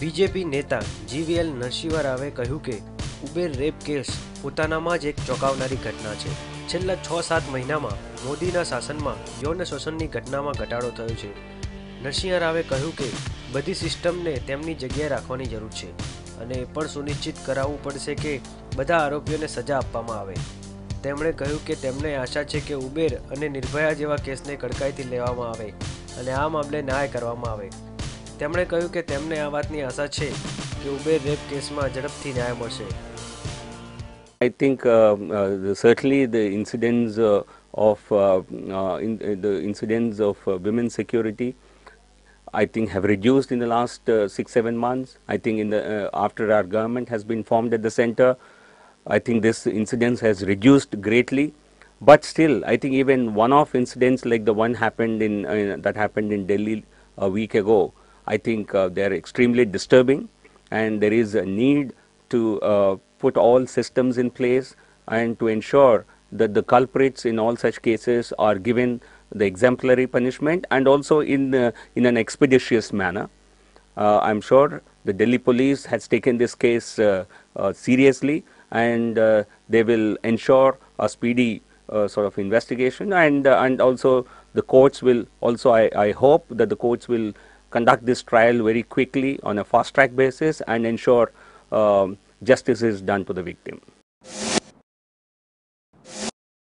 BJP નેતા GVL Narsinh રાવે કહ્યું કે, ઉબેર રેપ કેસ પોતાનામાં જ એક ચોંકાવનારી ઘટના છે. છેલ્લા છ સાત મહિનામાં મોદીના શાસનમાં યૌન શોષણની ઘટનામાં ઘટાડો થયો છે. નરસિંહ રાવે કહ્યું કે, બધી સિસ્ટમને તેમની જગ્યાએ રાખવાની જરૂર છે અને એ પણ સુનિશ્ચિત કરાવવું પડશે કે બધા આરોપીઓને સજા આપવામાં આવે. તેમણે કહ્યું કે, તેમને આશા છે કે ઉબેર અને નિર્ભયા જેવા કેસને કડકાઈથી લેવામાં આવે અને આ મામલે ન્યાય કરવામાં આવે. તેમણે કહ્યું કે તેમને આ વાતની આશા છે કે ઉબેર રેપ કેસમાં ઝડપથી ન્યાય મળશે I think um, uh, the- certainly the incidents uh, of uh, uh, in, uh, the incidents of uh, women's security, I think have reduced in the last uh, six seven months. I think in the uh, after our government has been formed at the center, I think this incidence has reduced greatly. But still, I think even one-off incidents like the one happened in uh, that happened in Delhi a week ago, I think uh, they are extremely disturbing, and there is a need to uh, put all systems in place and to ensure that the culprits in all such cases are given the exemplary punishment and also in uh, in an expeditious manner. Uh, I'm sure the Delhi police has taken this case uh, uh, seriously and they will ensure a speedy sort of investigation and and also the courts will also I, I hope that the courts will conduct this trial very quickly on a fast track basis and ensure um, justice is done to the victim.